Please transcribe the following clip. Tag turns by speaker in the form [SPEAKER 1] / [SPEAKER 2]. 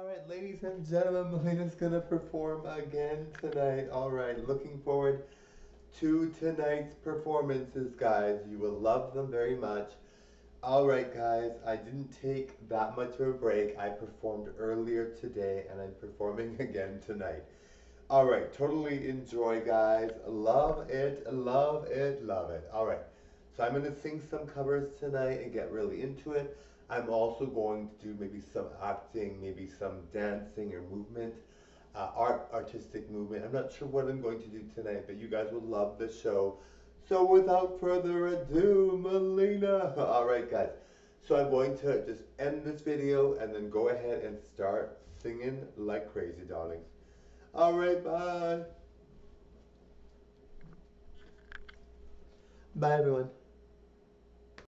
[SPEAKER 1] All right, ladies and gentlemen, Mileena's gonna perform again tonight. All right, looking forward to tonight's performances, guys. You will love them very much. All right, guys, I didn't take that much of a break. I performed earlier today, and I'm performing again tonight. All right, totally enjoy, guys. Love it, love it, love it. All right, so I'm gonna sing some covers tonight and get really into it. I'm also going to do maybe some acting, maybe some dancing or movement, uh, art, artistic movement. I'm not sure what I'm going to do tonight, but you guys will love the show. So without further ado, Mileena. All right, guys. So I'm going to just end this video and then go ahead and start singing like crazy, darlings. All right, bye. Bye, everyone.